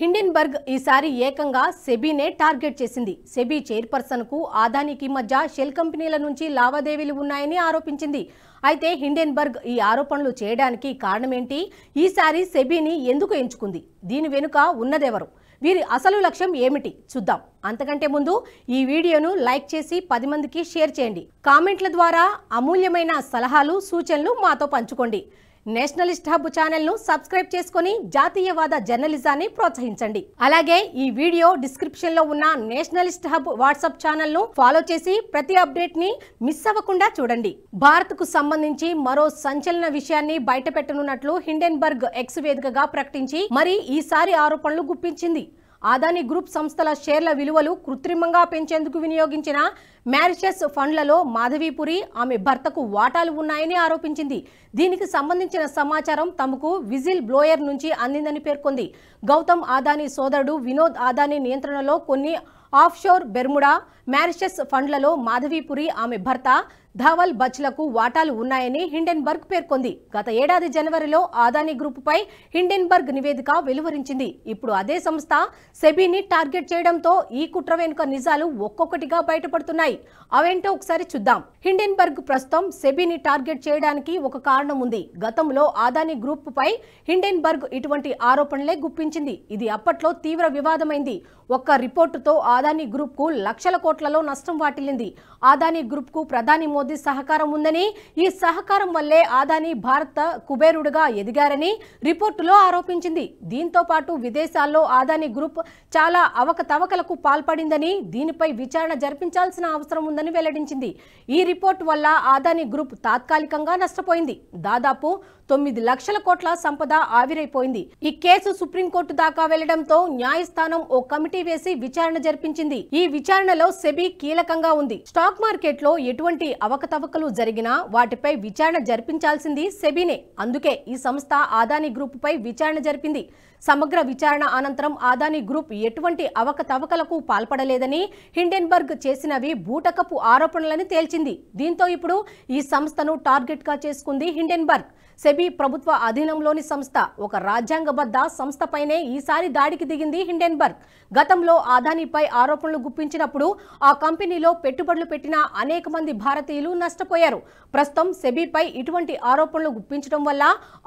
Hindenburg ఈసారి ఏకంగా సెబీనే target చేసింది. సెబీ చైర్పర్సన్కు ఆదానికి మధ్య షెల్ కంపెనీల నుంచి లావాదేవీలు ఉన్నాయని ఆరోపించింది. అయితే హిండెన్బర్గ్ ఈ ఆరోపణలు చేయడానికి కారణమేంటి? ఈసారి సెబీని ఎందుకు ఎంచుకుంది? దీని వెనుక ఉన్నదెవరు? వీరి అసలు లక్ష్యం ఏమిటి? చూద్దాం. అంతకంటే ముందు ఈ వీడియోను లైక్ చేసి పది మందికి షేర్ చేయండి. కామెంట్ల ద్వారా అమూల్యమైన సలహాలు సూచనలు మాతో పంచుకోండి. నేషనలిస్ట్ హబ్ ఛానల్ను సబ్స్క్రైబ్ చేసుకుని జాతీయవాద జర్నలిజాన్ని ప్రోత్సహించండి. అలాగే ఈ వీడియో డిస్క్రిప్షన్లో ఉన్న నేషనలిస్ట్ హబ్ వాట్సాప్ ఛానల్ను ఫాలో చేసి ప్రతి అప్డేట్ని మిస్ అవ్వకుండా చూడండి. భారత్కు సంబంధించి మరో సంచలన విషయాన్ని బయటపెట్టనున్నట్లు హిండెన్బర్గ్ ఎక్స్ వేదికగా ప్రకటించి మరి ఈసారి ఆరోపణలు గుప్పించింది. ఆదాని గ్రూప్ సంస్థల షేర్ల విలువలు కృత్రిమంగా పెంచేందుకు వినియోగించిన మ్యారిషస్ ఫండ్లలో మాధవీపురి ఆమె భర్తకు వాటాలు ఉన్నాయని ఆరోపించింది. దీనికి సంబంధించిన సమాచారం తమకు విజిల్ బ్లోయర్ నుంచి అందిందని పేర్కొంది. గౌతమ్ ఆదాని సోదరుడు వినోద్ ఆదాని నియంత్రణలో కొన్ని ఆఫ్షోర్ బెర్ముడా మ్యారిషస్ ఫండ్లలో మాధవీపురి ఆమె భర్త ధావల్ బచ్లకు వాటాలు ఉన్నాయని హిండెన్బర్గ్ పేర్కొంది. గత ఏడాది జనవరిలో ఆదానీ గ్రూపుపై హిండెన్బర్గ్ నివేదిక వెలువరించింది. ఇప్పుడు అదే సంస్థ సెబీని టార్గెట్ చేయడంతో ఈ కుట్ర వెనుక నిజాలు ఒక్కొక్కటిగా బయటపడుతున్నాయి. అవేంటో ఒకసారి చూద్దాం. హిండెన్బర్గ్ ప్రస్తుతం సెబీని టార్గెట్ చేయడానికి ఒక కారణం ఉంది. గతంలో ఆదానీ గ్రూప్ పై హిండెన్బర్గ్ ఇటువంటి ఆరోపణలే గుప్పించింది. ఇది అప్పట్లో తీవ్ర వివాదమైంది. ఒక్క రిపోర్టుతో ఆదాని గ్రూప్కు లక్షల కోట్లలో నష్టం వాటిల్లింది. ఆదాని గ్రూప్కు ప్రధాని మోదీ సహకారం ఉందని ఈ సహకారం వల్లే ఆదాని భారత కుబేరుడుగా ఎదిగారని రిపోర్టులో ఆరోపించింది. దీంతో పాటు విదేశాల్లో ఆదాని గ్రూప్ చాలా అవకతవకలకు పాల్పడిందని దీనిపై విచారణ జరిపించాల్సిన అవసరం ఉందని వెల్లడించింది. ఈ రిపోర్టు వల్ల ఆదాని గ్రూప్ తాత్కాలికంగా నష్టపోయింది. దాదాపు తొమ్మిది లక్షల కోట్ల సంపద ఆవిరైపోయింది. ఈ కేసు సుప్రీంకోర్టు దాకా వెళ్ళడంతో న్యాయస్థానం ఓ కమిటీ వేసి విచారణ జరిపించింది. ఈ విచారణలో సెబీ కీలకంగా ఉంది. స్టాక్ మార్కెట్లో ఎటువంటి అవకతవకలు జరిగినా వాటిపై విచారణ జరిపించాల్సింది సెబీనే. అందుకే ఈ సంస్థ ఆదాని గ్రూప్ పై విచారణ జరిపింది. సమగ్ర విచారణ అనంతరం ఆదాని గ్రూప్ ఎటువంటి అవకతవకలకు పాల్పడలేదని హిండెన్బర్గ్ చేసినవి బూటకపు ఆరోపణలని తేల్చింది. దీంతో ఇప్పుడు ఈ సంస్థను టార్గెట్గా చేసుకుంది హిండెన్బర్గ్. సెబీ ప్రభుత్వ అధీనంలోని సంస్థ ఒక రాజ్యాంగబద్ధ సంస్థపైనే ఈసారి దాడికి దిగింది హిండెన్బర్గ్. గతంలో ఆదానిపై ఆరోపణలు గుప్పించినప్పుడు ఆ కంపెనీలో పెట్టుబడులు పెట్టిన అనేక మంది భారతీయులు నష్టపోయారు. ప్రస్తుతం సెబీపై ఇటువంటి ఆరోపణలు గుప్పించడం వల్ల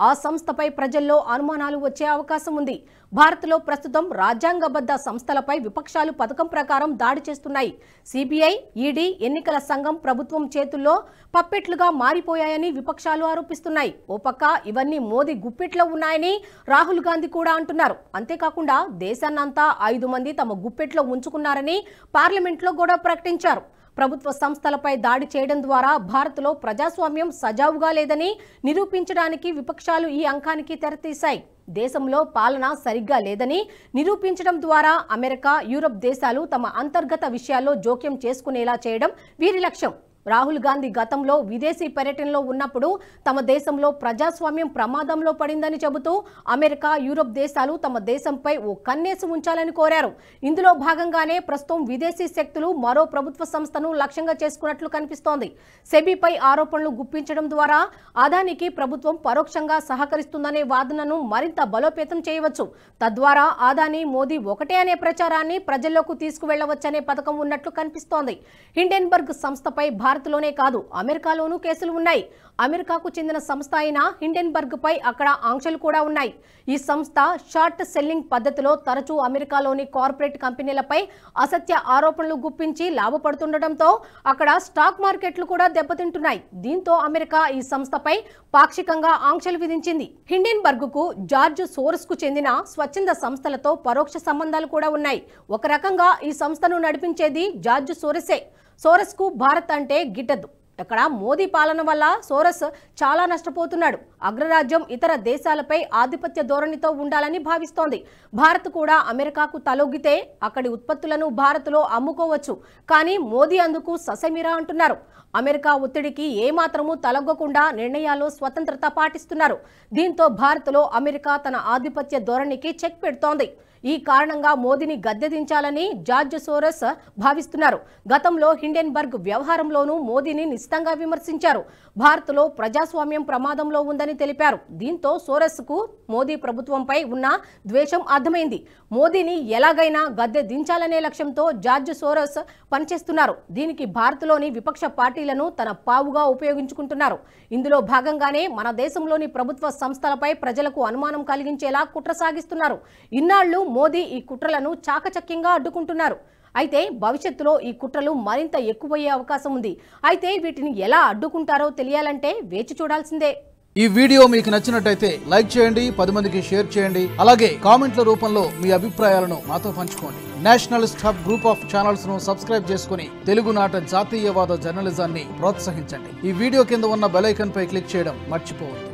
ఆ సంస్థపై ప్రజల్లో అనుమానాలు వచ్చే అవకాశం ఉంది. భారత్లో ప్రస్తుతం రాజ్యాంగబద్ధ సంస్థలపై విపక్షాలు పథకం ప్రకారం దాడి చేస్తున్నాయి. సిబిఐ ఈడీ ఎన్నికల సంఘం ప్రభుత్వం చేతుల్లో పప్పెట్లుగా మారిపోయాయని విపక్షాలు ఆరోపిస్తున్నాయి. ఓ పక్క ఇవన్నీ మోదీ గుప్పెట్లో ఉన్నాయని రాహుల్ గాంధీ కూడా అంటున్నారు. అంతేకాకుండా దేశాన్నంతా ఐదు మంది తమ గుప్పెట్లో ఉంచుకున్నారని పార్లమెంట్లో కూడా ప్రకటించారు. ప్రభుత్వ సంస్థలపై దాడి చేయడం ద్వారా భారత్లో ప్రజాస్వామ్యం సజావుగా లేదని నిరూపించడానికి విపక్షాలు ఈ అంకానికి తెరతీశాయి. దేశంలో పాలన సరిగ్గా లేదని నిరూపించడం ద్వారా అమెరికా యూరప్ దేశాలు తమ అంతర్గత విషయాల్లో జోక్యం చేసుకునేలా చేయడం వీరి లక్ష్యం. రాహుల్ గాంధీ గతంలో విదేశీ పర్యటనలో ఉన్నప్పుడు తమ దేశంలో ప్రజాస్వామ్యం ప్రమాదంలో పడిందని చెబుతూ అమెరికా యూరప్ దేశాలు తమ దేశంపై ఓ కన్నేసి ఉంచాలని కోరారు. ఇందులో భాగంగానే ప్రస్తుతం విదేశీ శక్తులు మరో ప్రభుత్వ సంస్థను లక్ష్యంగా చేసుకున్నట్లు కనిపిస్తోంది. సెబీపై ఆరోపణలు గుప్పించడం ద్వారా ఆదానికి ప్రభుత్వం పరోక్షంగా సహకరిస్తుందనే వాదనను మరింత బలోపేతం చేయవచ్చు. తద్వారా ఆదాని మోదీ ఒకటే అనే ప్రచారాన్ని ప్రజల్లోకి తీసుకువెళ్ళవచ్చనే పథకం ఉన్నట్లు కనిపిస్తోంది. హిండెన్బర్గ్ సంస్థపై భారత్లోనే కాదు అమెరికాలోనూ కేసులు ఉన్నాయి. అమెరికాకు చెందిన సంస్థ అయిన హిండెన్బర్గ్పై అక్కడ ఆంక్షలు కూడా ఉన్నాయి. ఈ సంస్థ షార్ట్ సెల్లింగ్ పద్ధతిలో తరచూ అమెరికాలోని కార్పొరేట్ కంపెనీలపై అసత్య ఆరోపణలు గుప్పించి లాభపడుతుండటంతో అక్కడ స్టాక్ మార్కెట్లు కూడా దెబ్బతింటున్నాయి. దీంతో అమెరికా ఈ సంస్థపై పాక్షికంగా ఆంక్షలు విధించింది. హిండెన్బర్గ్కు జార్జ్ సోర్స్కు చెందిన స్వచ్ఛంద సంస్థలతో పరోక్ష సంబంధాలు కూడా ఉన్నాయి. ఒక రకంగా ఈ సంస్థను నడిపించేది జార్జ్ సోరెసే. సోరస్కు భారత్ అంటే గిట్టదు. ఇక్కడ మోదీ పాలన వల్ల సోరస్ చాలా నష్టపోతున్నాడు. అగ్రరాజ్యం ఇతర దేశాలపై ఆధిపత్య ధోరణితో ఉండాలని భావిస్తోంది. భారత్ కూడా అమెరికాకు తలొగ్గితే అక్కడి ఉత్పత్తులను భారత్లో అమ్ముకోవచ్చు. కానీ మోదీ అందుకు ససమిరా అంటున్నారు. అమెరికా ఒత్తిడికి ఏమాత్రమూ తలొగ్గకుండా నిర్ణయాల్లో స్వతంత్రత పాటిస్తున్నారు. దీంతో భారత్లో అమెరికా తన ఆధిపత్య ధోరణికి చెక్ పెడుతోంది. ఈ కారణంగా మోదీని గద్దెదించాలని జార్జ్ సోరస్ భావిస్తున్నారు. గతంలో హిండెన్బర్గ్ వ్యవహారంలోనూ మోదీని నిశితంగా విమర్శించారు. భారత్లో ప్రజాస్వామ్యం ప్రమాదంలో ఉందని తెలిపారు. దీంతో సోరస్కు మోదీ ప్రభుత్వంపై ఉన్న ద్వేషం అర్థమైంది. మోదీని ఎలాగైనా గద్దె దించాలనే లక్ష్యంతో జార్జ్ సోరస్ పనిచేస్తున్నారు. దీనికి భారత్లోని విపక్ష పార్టీలను తన పావుగా ఉపయోగించుకుంటున్నారు. ఇందులో భాగంగానే మన దేశంలోని ప్రభుత్వ సంస్థలపై ప్రజలకు అనుమానం కలిగించేలా కుట్ర సాగిస్తున్నారు. ఇన్నాళ్ళు మోదీ ఈ కుట్రలను చాకచక్యంగా అడ్డుకుంటున్నారు. అయితే భవిష్యత్తులో ఈ కుట్రలు మరింత ఎక్కువయ్యే అవకాశం ఉంది. అయితే వీటిని ఎలా అడ్డుకుంటారో తెలియాలంటే వేచి చూడాల్సిందే. ఈ వీడియో మీకు నచ్చినట్టయితే లైక్ చేయండి పది మందికి షేర్ చేయండి అలాగే కామెంట్ల రూపంలో మీ అభిప్రాయాలను మాతో పంచుకోండి. నేషనలిస్ట్ హబ్ గ్రూప్ ఆఫ్ ఛానల్స్ను సబ్స్క్రైబ్ చేసుకుని తెలుగునాట జాతీయవాద జర్నలిజాన్ని ప్రోత్సహించండి. ఈ వీడియో కింద ఉన్న బెలైకన్ పై క్లిక్ చేయడం మర్చిపోవద్దు.